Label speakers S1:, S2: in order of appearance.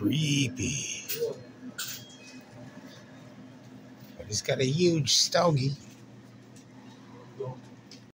S1: creepy. But he's got a huge stogie.